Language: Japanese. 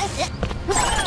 もう!